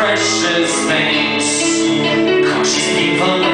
precious things. Cautious people.